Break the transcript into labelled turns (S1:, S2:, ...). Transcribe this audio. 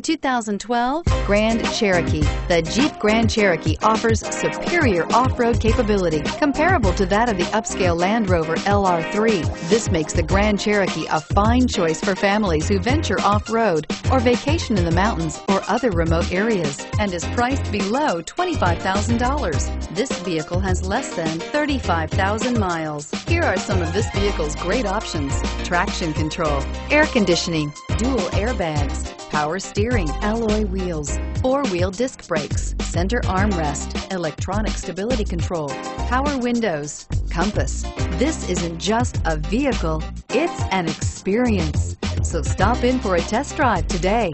S1: 2012 Grand Cherokee. The Jeep Grand Cherokee offers superior off-road capability comparable to that of the upscale Land Rover LR3. This makes the Grand Cherokee a fine choice for families who venture off-road or vacation in the mountains or other remote areas and is priced below $25,000. This vehicle has less than 35,000 miles. Here are some of this vehicle's great options. Traction control, air conditioning, dual airbags, power steering, alloy wheels, four-wheel disc brakes, center armrest, electronic stability control, power windows, compass. This isn't just a vehicle, it's an experience. So stop in for a test drive today.